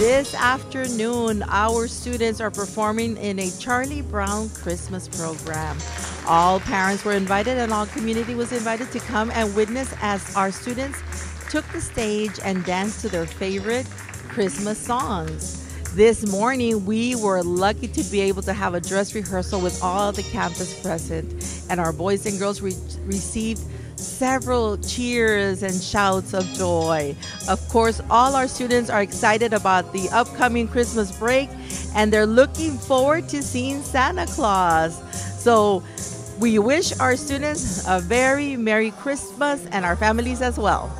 this afternoon, our students are performing in a Charlie Brown Christmas program. All parents were invited and all community was invited to come and witness as our students took the stage and danced to their favorite Christmas songs. This morning, we were lucky to be able to have a dress rehearsal with all the campus present, and our boys and girls re- received several cheers and shouts of joy. Of course, all our students are excited about the upcoming Christmas break and they're looking forward to seeing Santa Claus. So, we wish our students a very Merry Christmas and our families as well.